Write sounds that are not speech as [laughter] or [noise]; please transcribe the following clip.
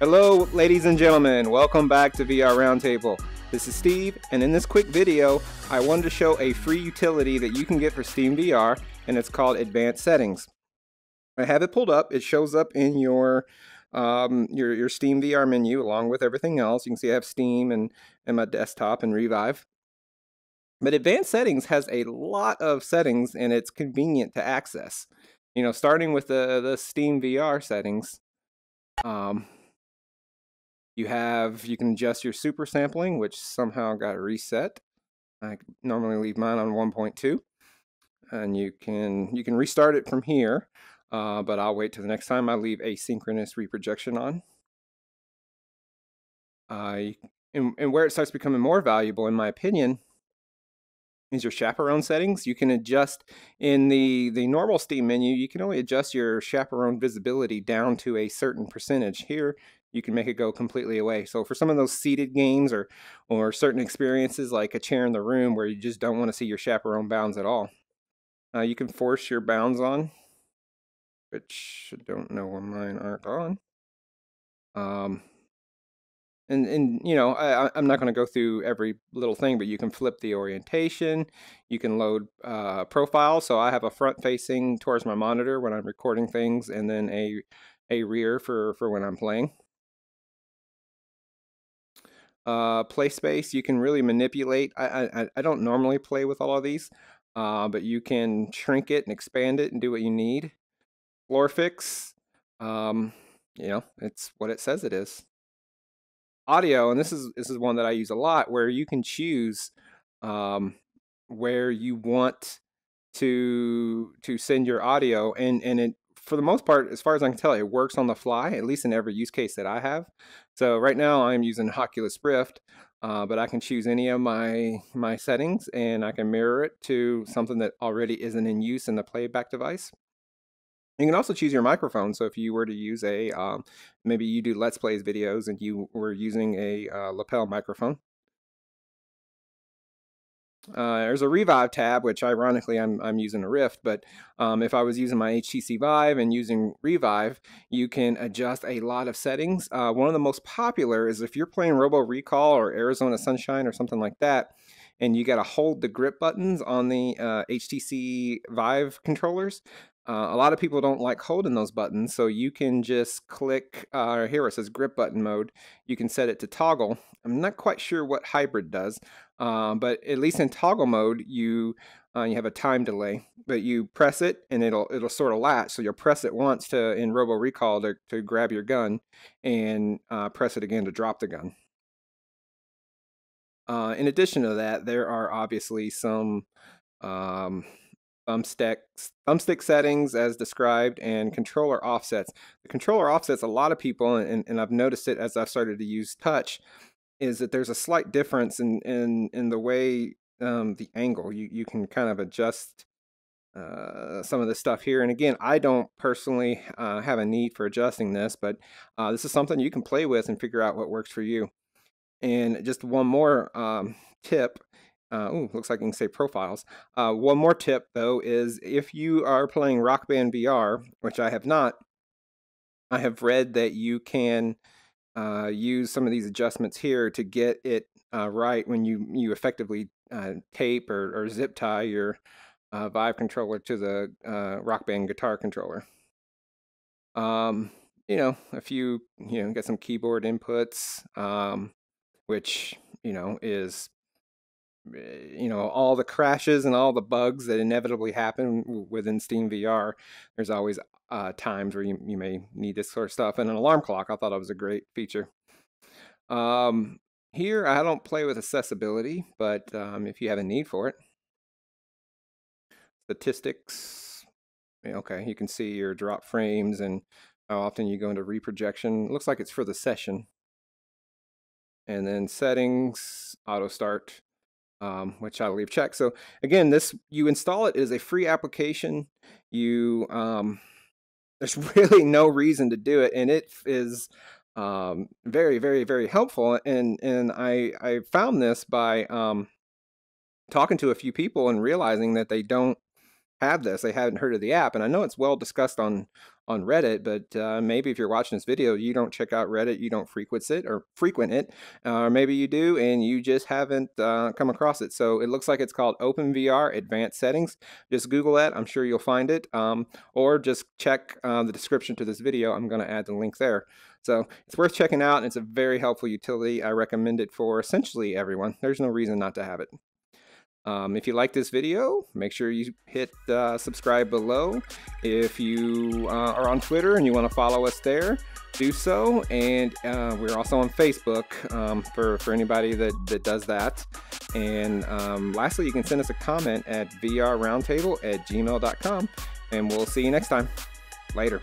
Hello, ladies and gentlemen. Welcome back to VR Roundtable. This is Steve, and in this quick video, I wanted to show a free utility that you can get for Steam VR, and it's called Advanced Settings. I have it pulled up. It shows up in your um, your your Steam VR menu along with everything else. You can see I have Steam and and my desktop and Revive. But Advanced Settings has a lot of settings, and it's convenient to access. You know, starting with the the Steam VR settings. Um, you have you can adjust your super sampling, which somehow got reset. I normally leave mine on 1.2, and you can you can restart it from here. Uh, but I'll wait till the next time I leave asynchronous reprojection on. Uh, and, and where it starts becoming more valuable, in my opinion, is your chaperone settings. You can adjust in the, the normal Steam menu, you can only adjust your chaperone visibility down to a certain percentage. Here, you can make it go completely away. So for some of those seated games or or certain experiences like a chair in the room where you just don't want to see your chaperone bounds at all, uh, you can force your bounds on, which I don't know why mine aren't on. Um, and and you know I, I'm not going to go through every little thing, but you can flip the orientation. You can load uh, profiles. So I have a front facing towards my monitor when I'm recording things, and then a a rear for for when I'm playing. Uh, play space, you can really manipulate. I, I, I don't normally play with all of these, uh, but you can shrink it and expand it and do what you need. Floor fix, um, you know, it's what it says it is. Audio, and this is this is one that I use a lot, where you can choose um, where you want to to send your audio, and and it for the most part, as far as I can tell, it works on the fly, at least in every use case that I have. So right now I'm using [laughs] Oculus Rift, uh, but I can choose any of my, my settings and I can mirror it to something that already isn't in use in the playback device. You can also choose your microphone. So if you were to use a, um, maybe you do Let's Plays videos and you were using a uh, lapel microphone, uh, there's a Revive tab, which ironically I'm, I'm using a Rift, but um, if I was using my HTC Vive and using Revive, you can adjust a lot of settings. Uh, one of the most popular is if you're playing Robo Recall or Arizona Sunshine or something like that, and you got to hold the grip buttons on the uh, HTC Vive controllers. Uh, a lot of people don't like holding those buttons, so you can just click uh, here it says grip button mode. You can set it to toggle. I'm not quite sure what hybrid does, uh, but at least in toggle mode, you uh, you have a time delay. But you press it and it'll it'll sort of latch. So you'll press it once to in Robo Recall to, to grab your gun, and uh, press it again to drop the gun. Uh, in addition to that, there are obviously some um, thumbstick thumbstick settings as described and controller offsets. The controller offsets, a lot of people, and, and I've noticed it as I've started to use touch, is that there's a slight difference in in in the way um, the angle you you can kind of adjust uh, some of the stuff here. And again, I don't personally uh, have a need for adjusting this, but uh, this is something you can play with and figure out what works for you. And just one more um, tip. Uh, ooh, looks like you can say profiles. Uh, one more tip though is if you are playing Rock Band VR, which I have not, I have read that you can uh, use some of these adjustments here to get it uh, right when you you effectively uh, tape or, or, zip tie your uh, Vive controller to the uh, Rock Band guitar controller. Um, you know, a few, you know, get some keyboard inputs, um, which, you know, is you know all the crashes and all the bugs that inevitably happen within steam vr there's always uh, times where you, you may need this sort of stuff and an alarm clock i thought it was a great feature. Um, here i don't play with accessibility but um, if you have a need for it. Statistics okay you can see your drop frames and how often you go into reprojection. It looks like it's for the session. And then settings auto start um, which I'll leave checked. So again, this you install it, it is a free application. You um, there's [laughs] really no reason to do it, and it is um, very, very, very helpful. And and I I found this by um, talking to a few people and realizing that they don't have this. They hadn't heard of the app, and I know it's well discussed on on Reddit, but uh, maybe if you're watching this video, you don't check out Reddit, you don't frequent it or frequent it, uh, or maybe you do and you just haven't uh, come across it. So it looks like it's called OpenVR Advanced Settings. Just Google that, I'm sure you'll find it, um, or just check uh, the description to this video. I'm going to add the link there. So it's worth checking out, and it's a very helpful utility. I recommend it for essentially everyone. There's no reason not to have it. Um, if you like this video, make sure you hit uh, subscribe below. If you uh, are on Twitter and you want to follow us there, do so. And uh, we're also on Facebook um, for, for anybody that, that does that. And um, lastly, you can send us a comment at vrroundtable at gmail.com. And we'll see you next time. Later.